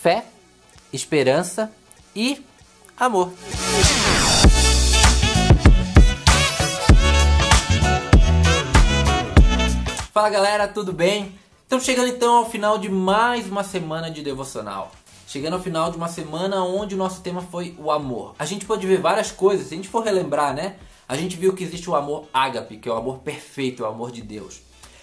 fé, esperança e amor. Fala galera, tudo bem? Estamos chegando então ao final de mais uma semana de devocional. Chegando ao final de uma semana onde o nosso tema foi o amor. A gente pode ver várias coisas, se a gente for relembrar, né? A gente viu que existe o amor ágape, que é o amor perfeito, é o amor de Deus.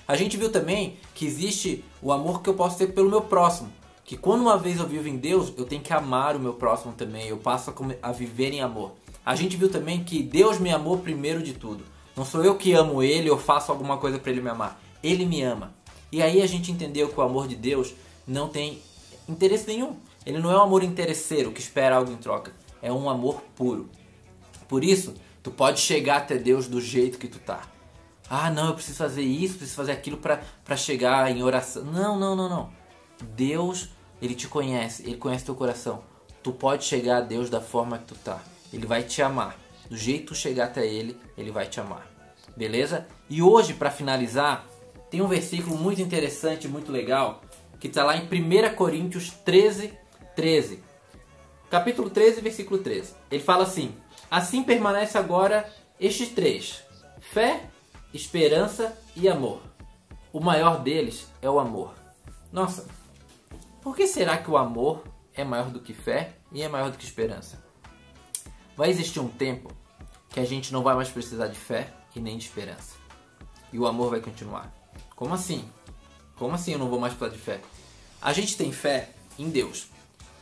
A gente viu também que existe o amor que eu posso ter pelo meu próximo. Que quando uma vez eu vivo em Deus, eu tenho que amar o meu próximo também. Eu passo a viver em amor. A gente viu também que Deus me amou primeiro de tudo. Não sou eu que amo Ele ou faço alguma coisa para Ele me amar. Ele me ama. E aí a gente entendeu que o amor de Deus não tem interesse nenhum. Ele não é um amor interesseiro que espera algo em troca. É um amor puro. Por isso, tu pode chegar até Deus do jeito que tu tá. Ah, não, eu preciso fazer isso, preciso fazer aquilo para chegar em oração. Não, não, não, não. Deus, ele te conhece, ele conhece teu coração. Tu pode chegar a Deus da forma que tu tá. Ele vai te amar. Do jeito que tu chegar até ele, ele vai te amar. Beleza? E hoje, para finalizar, tem um versículo muito interessante, muito legal, que está lá em 1 Coríntios 13, 13. Capítulo 13, versículo 13. Ele fala assim: Assim permanece agora estes três: fé, esperança e amor. O maior deles é o amor. Nossa, por que será que o amor é maior do que fé e é maior do que esperança? Vai existir um tempo que a gente não vai mais precisar de fé e nem de esperança. E o amor vai continuar. Como assim? Como assim eu não vou mais precisar de fé? A gente tem fé em Deus.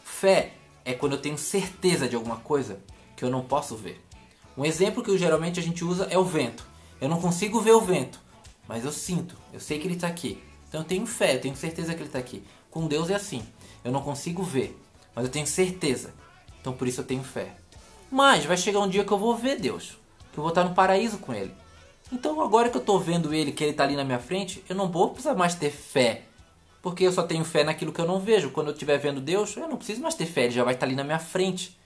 Fé é quando eu tenho certeza de alguma coisa que eu não posso ver. Um exemplo que geralmente a gente usa é o vento. Eu não consigo ver o vento, mas eu sinto, eu sei que ele está aqui. Então eu tenho fé, eu tenho certeza que ele está aqui. Com Deus é assim. Eu não consigo ver, mas eu tenho certeza. Então por isso eu tenho fé. Mas vai chegar um dia que eu vou ver Deus, que eu vou estar no paraíso com Ele. Então agora que eu estou vendo Ele, que Ele está ali na minha frente, eu não vou precisar mais ter fé. Porque eu só tenho fé naquilo que eu não vejo. Quando eu estiver vendo Deus, eu não preciso mais ter fé, Ele já vai estar ali na minha frente.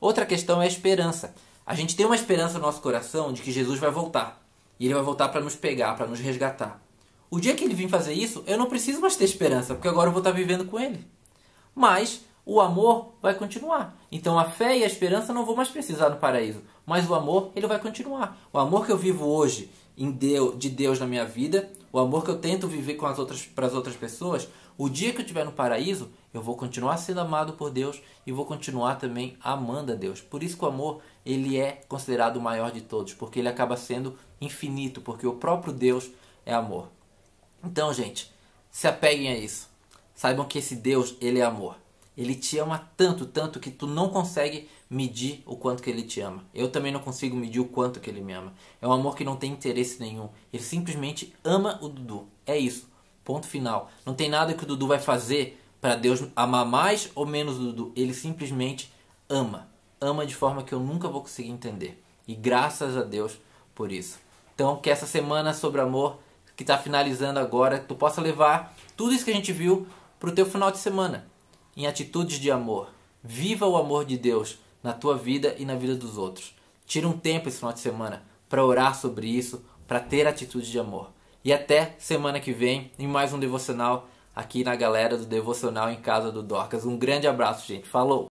Outra questão é a esperança. A gente tem uma esperança no nosso coração de que Jesus vai voltar. E ele vai voltar para nos pegar, para nos resgatar. O dia que ele vir fazer isso, eu não preciso mais ter esperança, porque agora eu vou estar vivendo com ele. Mas o amor vai continuar. Então a fé e a esperança não vou mais precisar no paraíso, mas o amor ele vai continuar. O amor que eu vivo hoje em Deus, de Deus na minha vida, o amor que eu tento viver com as outras para as outras pessoas, o dia que eu estiver no paraíso, eu vou continuar sendo amado por Deus e vou continuar também amando a Deus. Por isso que o amor ele é considerado o maior de todos, porque ele acaba sendo infinito, porque o próprio Deus é amor. Então, gente, se apeguem a isso. Saibam que esse Deus, ele é amor. Ele te ama tanto, tanto que tu não consegue medir o quanto que ele te ama. Eu também não consigo medir o quanto que ele me ama. É um amor que não tem interesse nenhum. Ele simplesmente ama o Dudu. É isso. Ponto final. Não tem nada que o Dudu vai fazer para Deus amar mais ou menos o Dudu. Ele simplesmente ama. Ama de forma que eu nunca vou conseguir entender. E graças a Deus por isso. Então, que essa semana sobre amor que está finalizando agora, tu possa levar tudo isso que a gente viu para o teu final de semana em atitudes de amor. Viva o amor de Deus na tua vida e na vida dos outros. Tira um tempo esse final de semana para orar sobre isso, para ter atitude de amor. E até semana que vem em mais um devocional aqui na galera do Devocional em Casa do Dorcas. Um grande abraço, gente. Falou!